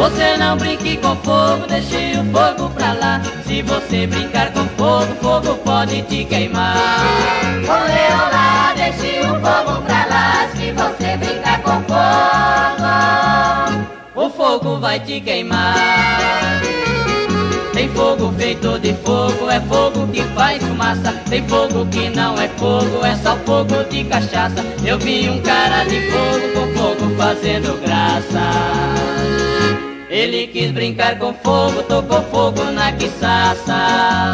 Você não brinque com fogo, deixe o fogo pra lá. Se você brincar com fogo, fogo pode te queimar. Olê, olá, deixe o fogo pra lá. Se você brincar com fogo, o fogo vai te queimar. Tem fogo feito de fogo, é fogo que faz fumaça. Tem fogo que não é fogo, é só fogo de cachaça. Eu vi um cara de fogo com fogo fazendo graça. Ele quis brincar com fogo, tocou fogo na quiçaça.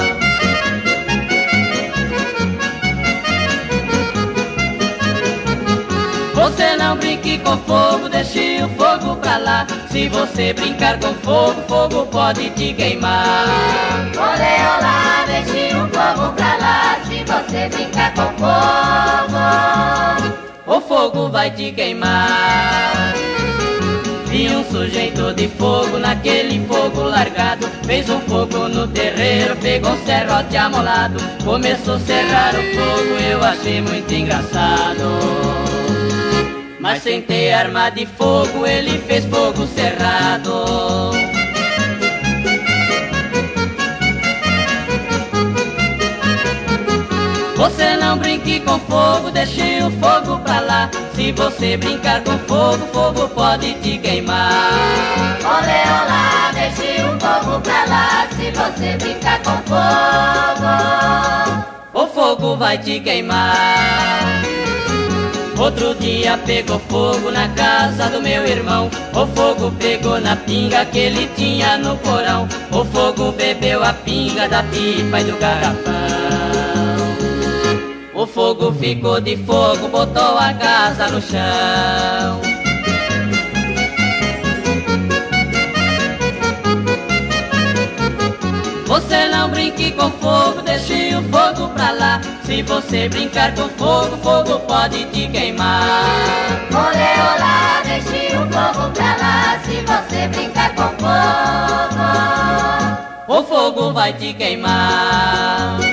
Você não brinque com fogo, deixe o fogo pra lá. Se você brincar com fogo, fogo pode te queimar. Olê, olá, deixe o fogo pra lá. Se você brincar com fogo, o fogo vai te queimar. Vi um sujeito de fogo naquele fogo largado. Fez um fogo no terreiro, pegou um serrote amolado. Começou a serrar o fogo, eu achei muito engraçado. Mas sem ter arma de fogo ele fez fogo cerrado Você não brinque com fogo, deixe o fogo pra lá Se você brincar com fogo, fogo pode te queimar Olê, olá, deixe o fogo pra lá Se você brincar com fogo O fogo vai te queimar Outro dia pegou fogo na casa do meu irmão. O fogo pegou na pinga que ele tinha no porão. O fogo bebeu a pinga da pipa e do garrafão. O fogo ficou de fogo, botou a casa no chão. Você não brinque com fogo, deixe o fogo pra lá. Se você brincar com fogo, fogo pode te queimar. Olê, olá, deixe o fogo pra lá. Se você brincar com fogo, o fogo vai te queimar.